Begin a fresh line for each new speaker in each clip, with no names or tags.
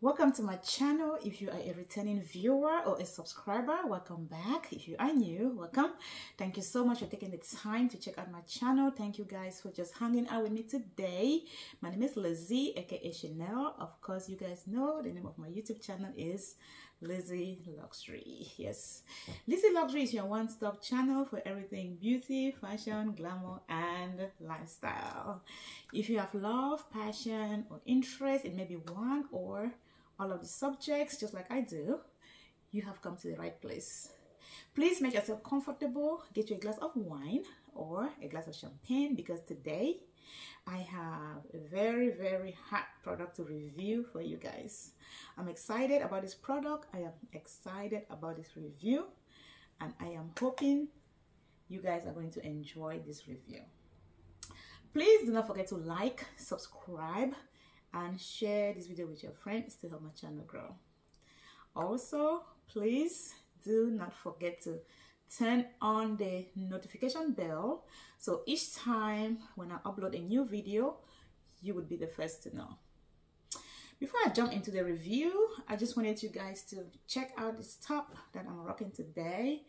welcome to my channel. If you are a returning viewer or a subscriber welcome back. If you are new welcome. Thank you so much for taking the time to check out my channel. Thank you guys for just hanging out with me today. My name is lizzie aka chanel. Of course you guys know the name of my youtube channel is lizzy luxury yes lizzy luxury is your one-stop channel for everything beauty fashion glamour and lifestyle if you have love passion or interest in maybe one or all of the subjects just like I do, you have come to the right place. Please make yourself comfortable, get you a glass of wine or a glass of champagne because today I have a very, very hot product to review for you guys. I'm excited about this product. I am excited about this review and I am hoping you guys are going to enjoy this review. Please do not forget to like, subscribe, and share this video with your friends to help my channel grow. Also, please do not forget to turn on the notification bell so each time when I upload a new video, you would be the first to know. Before I jump into the review, I just wanted you guys to check out this top that I'm rocking today.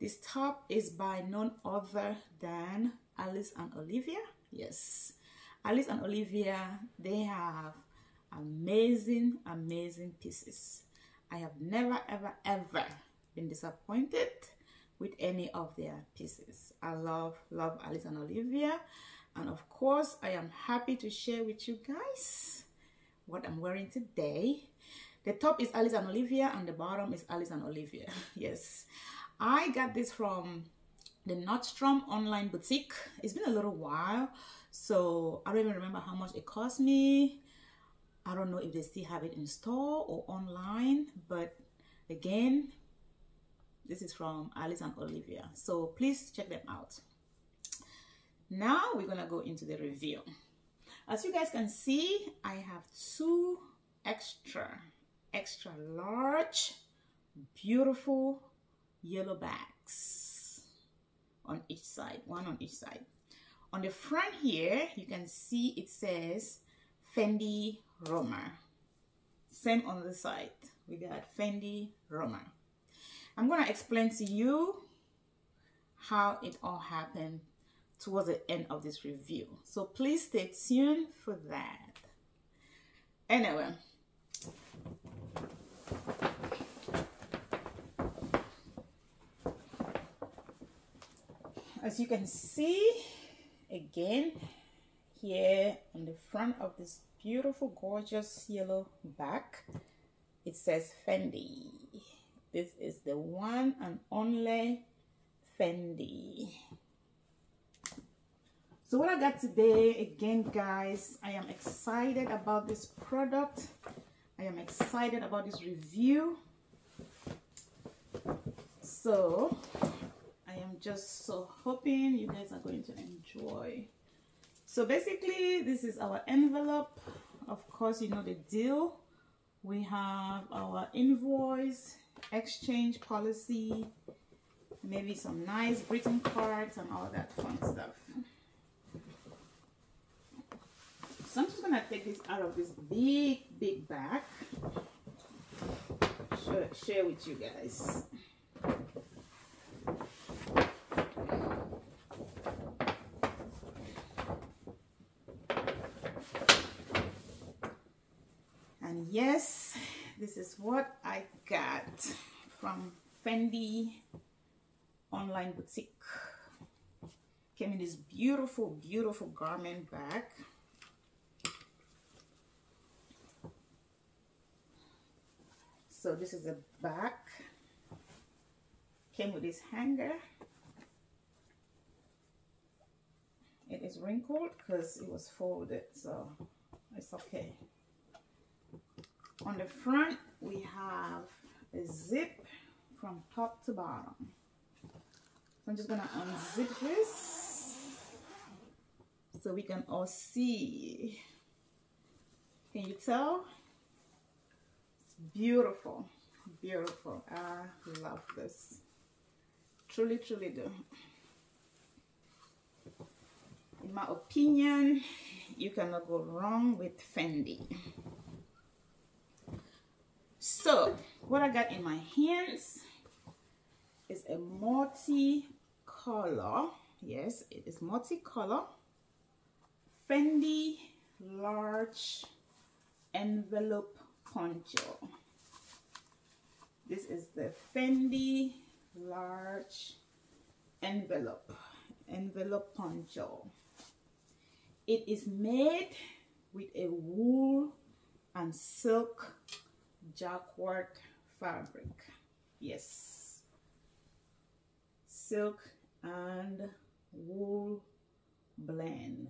This top is by none other than Alice and Olivia. Yes, Alice and Olivia, they have amazing, amazing pieces. I have never, ever, ever been disappointed with any of their pieces. I love, love Alice and Olivia. And of course, I am happy to share with you guys what I'm wearing today. The top is Alice and Olivia and the bottom is Alice and Olivia. yes, I got this from the Nordstrom online boutique. It's been a little while, so I don't even remember how much it cost me. I don't know if they still have it in store or online, but again, this is from Alice and Olivia. So please check them out. Now we're gonna go into the review. As you guys can see, I have two extra, extra large, beautiful yellow bags on each side, one on each side. On the front here, you can see it says Fendi Roma. Same on the side. We got Fendi Roma. I'm going to explain to you how it all happened towards the end of this review. So please stay tuned for that. Anyway. As you can see, again here on the front of this beautiful gorgeous yellow back it says Fendi this is the one and only Fendi so what I got today again guys I am excited about this product I am excited about this review so I am just so hoping you guys are going to enjoy. So basically, this is our envelope. Of course, you know the deal. We have our invoice, exchange policy, maybe some nice greeting cards and all that fun stuff. So I'm just gonna take this out of this big, big bag. Share, share with you guys. And yes this is what I got from Fendi online boutique. Came in this beautiful beautiful garment bag. So this is the back came with this hanger. It is wrinkled because it was folded so it's okay. On the front, we have a zip from top to bottom. So I'm just to unzip this so we can all see. Can you tell? It's beautiful, beautiful. I love this. Truly, truly do. in my opinion you cannot go wrong with Fendi so what I got in my hands is a multi-color yes it is multi-color Fendi large envelope poncho. This is the Fendi large envelope envelope poncho. It is made with a wool and silk jacquard fabric yes silk and wool blend.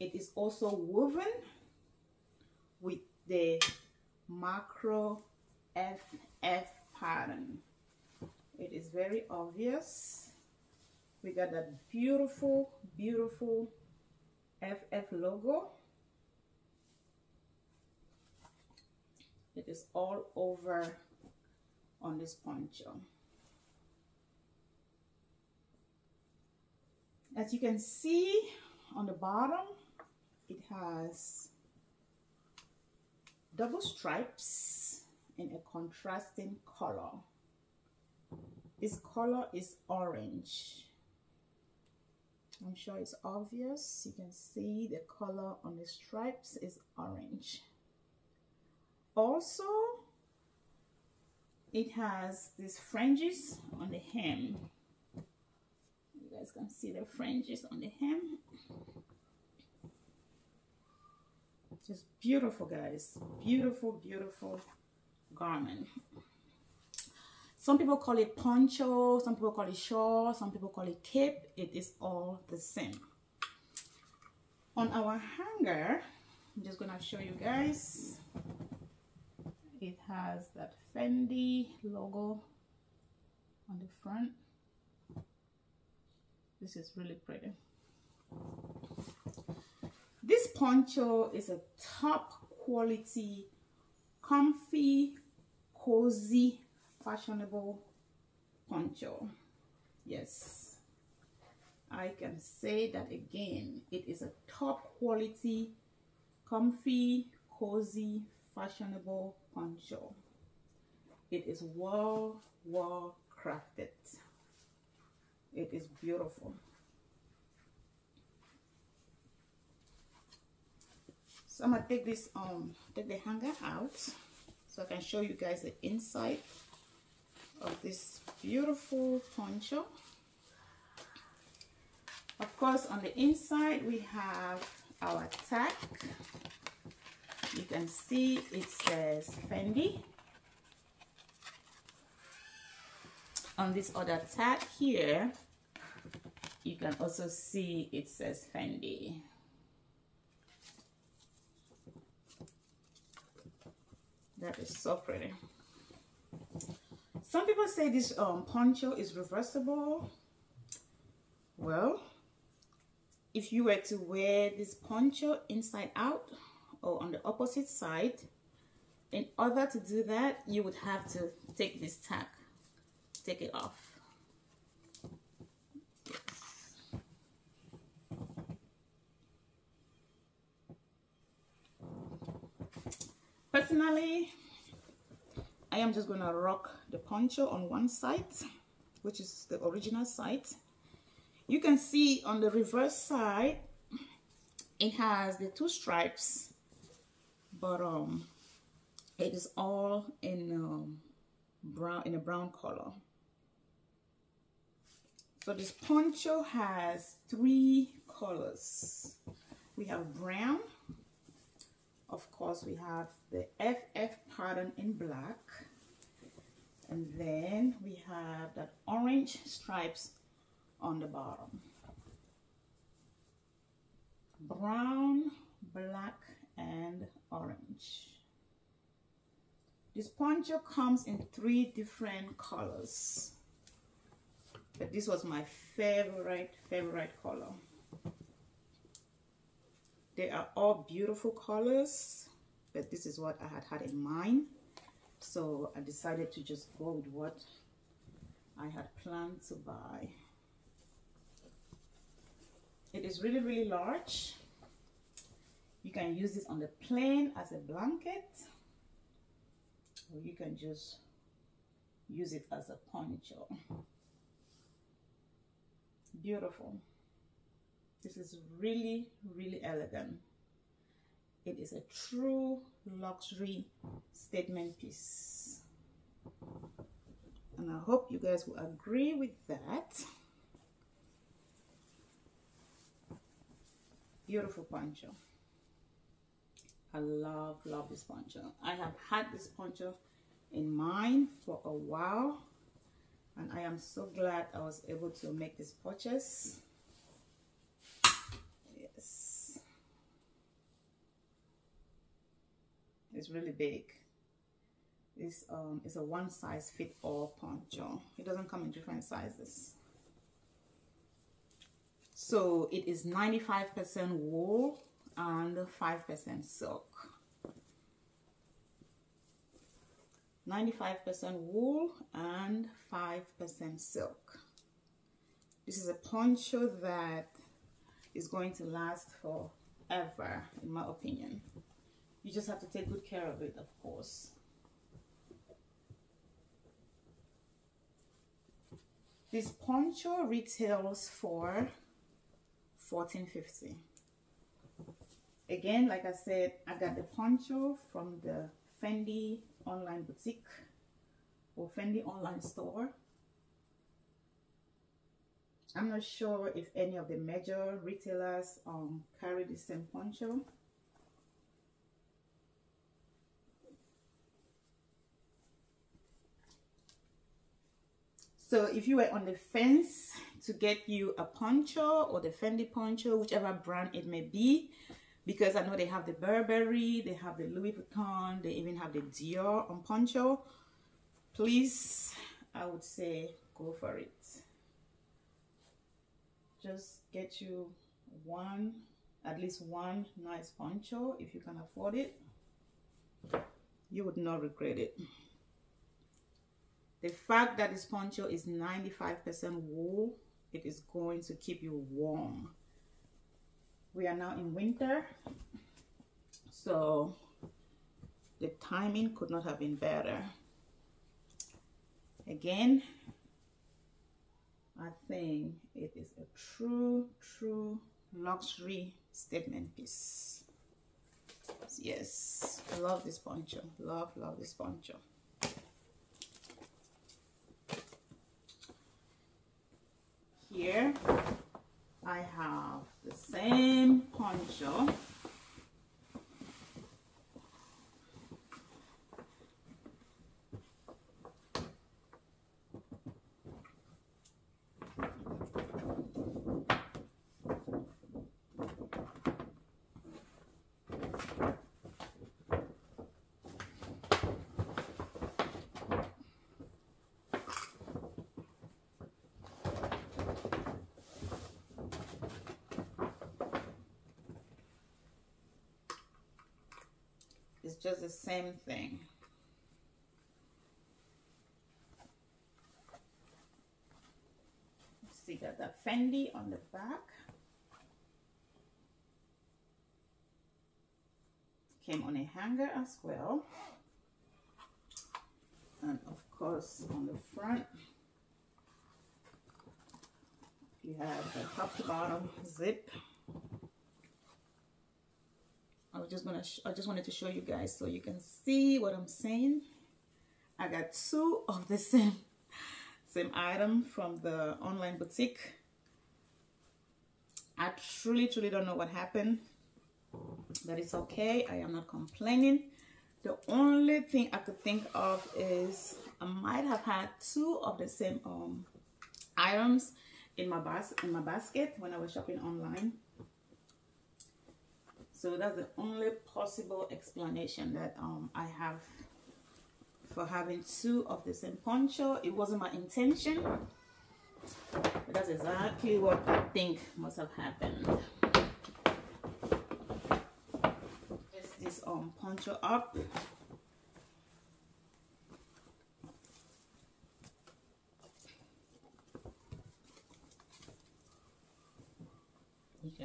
It is also woven with the macro FF pattern. It is very obvious. We got that beautiful beautiful FF logo. It is all over on this poncho as you can see on the bottom it has double stripes in a contrasting color. This color is orange. I'm sure it's obvious. You can see the color on the stripes is orange. Also it has these fringes on the hem. You guys can see the fringes on the hem. Just beautiful guys. Beautiful beautiful garment. Some people call it poncho some people call it shawl some people call it cape. It is all the same. On our hanger i'm just gonna show you guys it has that Fendi logo on the front. This is really pretty. This poncho is a top quality comfy cozy fashionable poncho. Yes. I can say that again it is a top quality comfy cozy fashionable poncho. It is well well crafted. It is beautiful. So I'm gonna take this um take the hanger out so I can show you guys the inside of this beautiful poncho. Of course on the inside we have our tag you can see it says Fendi on this other tag here. You can also see it says Fendi. That is so pretty. Some people say this um, poncho is reversible. Well if you were to wear this poncho inside out or on the opposite side. In order to do that you would have to take this tag. Take it off. Personally I am just gonna rock the poncho on one side which is the original side. You can see on the reverse side it has the two stripes but um it is all in um, brown in a brown color. So this poncho has three colors. We have brown. Of course we have the FF pattern in black. And then we have that orange stripes on the bottom. Brown black and orange. This poncho comes in three different colors. But this was my favorite favorite color. They are all beautiful colors but this is what I had had in mind. So I decided to just go with what I had planned to buy. It is really really large you can use this on the plane as a blanket or you can just use it as a poncho beautiful. This is really really elegant. It is a true luxury statement piece. And I hope you guys will agree with that. Beautiful poncho I love love this poncho. I have had this poncho in mind for a while and I am so glad I was able to make this purchase. Yes. It's really big. This um, is a one size fit all poncho. It doesn't come in different sizes. So it is 95% wool and 5% silk 95% wool and 5% silk. This is a poncho that is going to last forever, in my opinion. You just have to take good care of it, of course. This poncho retails for 14.50. Again, like I said, I got the poncho from the Fendi online boutique or Fendi online store. I'm not sure if any of the major retailers um, carry the same poncho. So if you were on the fence to get you a poncho or the Fendi poncho, whichever brand it may be, because I know they have the Burberry, they have the Louis Vuitton, they even have the Dior on poncho. Please, I would say go for it. Just get you one, at least one nice poncho if you can afford it. You would not regret it. The fact that this poncho is 95% wool, it is going to keep you warm we are now in winter so the timing could not have been better. Again I think it is a true true luxury statement piece yes I love this poncho love love this poncho. Here I have the same poncho Just the same thing. See, that the Fendi on the back. Came on a hanger as well. And of course, on the front, you have the top to bottom zip I was just gonna I just wanted to show you guys so you can see what I'm saying. I got two of the same same item from the online boutique. I truly truly don't know what happened but it's okay. I am not complaining. The only thing I could think of is I might have had two of the same um, items in my bas in my basket when I was shopping online so that's the only possible explanation that um, I have for having two of the same poncho. It wasn't my intention. But that's exactly what I think must have happened. Just this um, poncho up.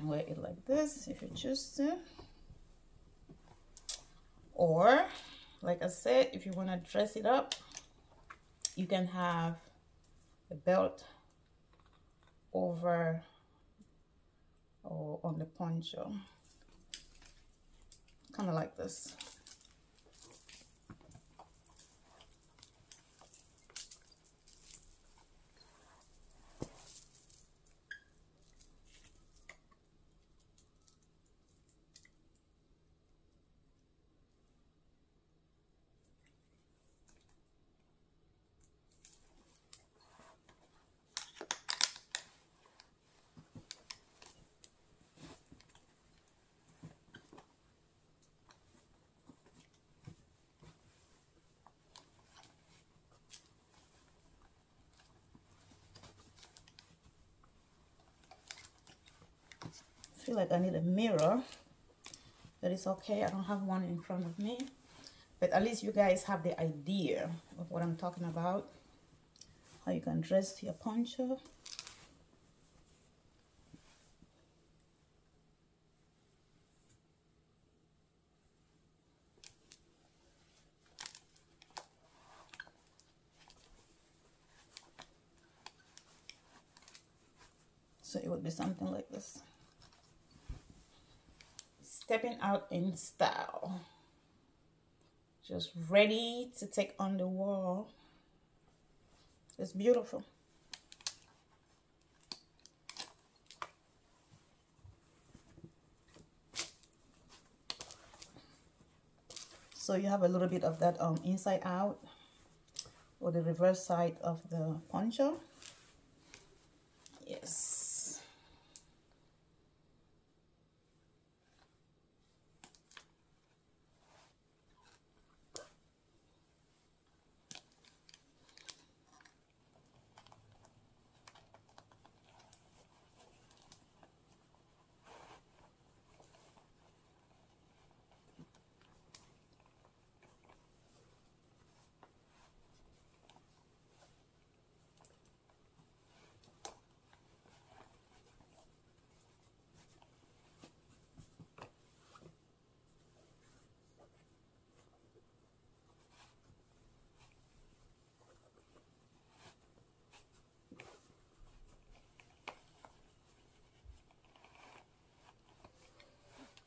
Can wear it like this if you choose to. Or like I said if you want to dress it up you can have a belt over or on the poncho. Kind of like this feel like I need a mirror but it's okay. I don't have one in front of me. But at least you guys have the idea of what I'm talking about. How you can dress your poncho. So it would be something like this stepping out in style. Just ready to take on the world. It's beautiful. So you have a little bit of that um, inside out or the reverse side of the poncho. Yes.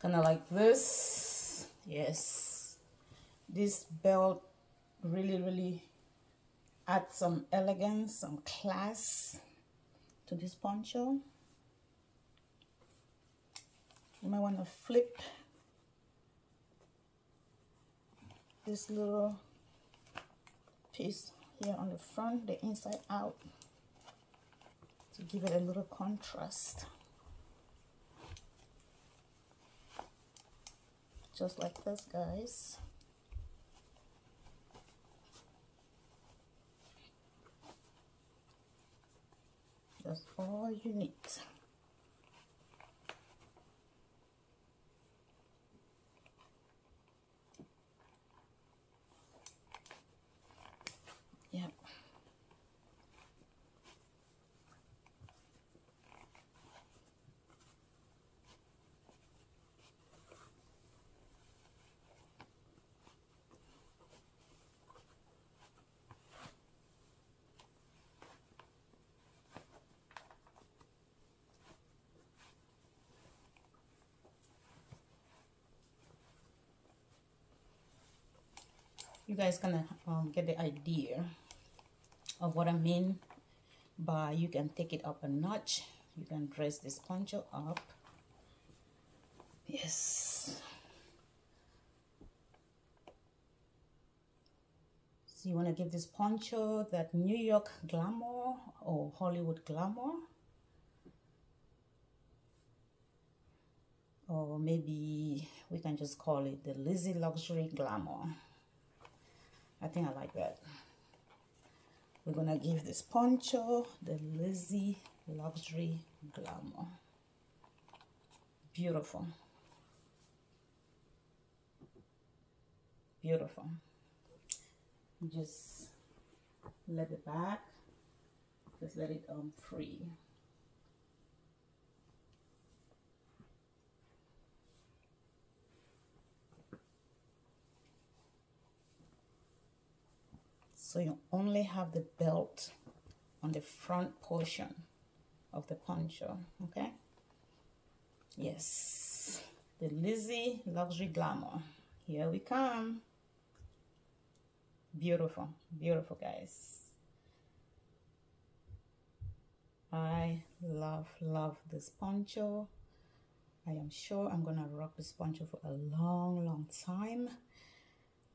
Kind of like this. Yes. This belt really really adds some elegance some class to this poncho. You might want to flip this little piece here on the front the inside out to give it a little contrast just like this guys. That's all you need you guys gonna um, get the idea of what I mean by you can take it up a notch. You can dress this poncho up. Yes. So you want to give this poncho that New York glamour or Hollywood glamour? Or maybe we can just call it the Lizzy luxury glamour I think I like that. We're gonna give this poncho the Lizzy Luxury Glamour. Beautiful. Beautiful. Just let it back. Just let it um free. So you only have the belt on the front portion of the poncho okay? Yes. The Lizzy luxury glamour. Here we come. Beautiful beautiful guys. I love love this poncho. I am sure I'm gonna rock this poncho for a long long time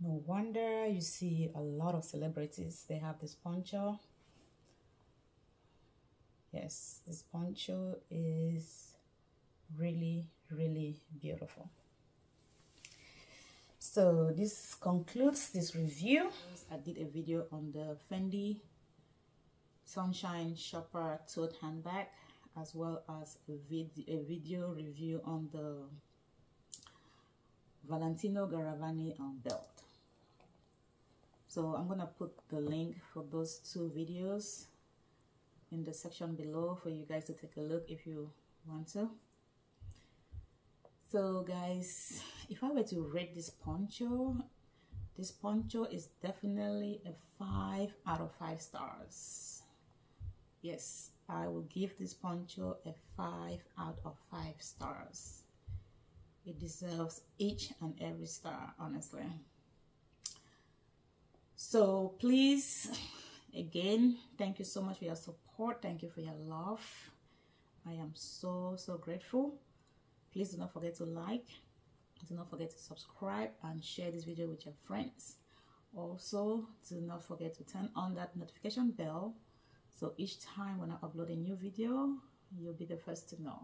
no wonder you see a lot of celebrities. They have this poncho. Yes this poncho is really really beautiful. So this concludes this review. I did a video on the fendi sunshine shopper tote handbag as well as a, vid a video review on the valentino garavani um, belt so i'm gonna put the link for those two videos in the section below for you guys to take a look if you want to. So guys if i were to rate this poncho this poncho is definitely a five out of five stars. Yes i will give this poncho a five out of five stars. It deserves each and every star honestly so please again thank you so much for your support. Thank you for your love. I am so so grateful. Please do not forget to like. Do not forget to subscribe and share this video with your friends. Also do not forget to turn on that notification bell. So each time when i upload a new video you'll be the first to know.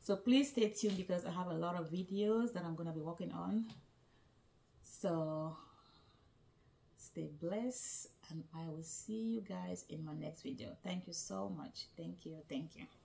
So please stay tuned because i have a lot of videos that i'm going to be working on. So stay blessed and i will see you guys in my next video. Thank you so much. Thank you. Thank you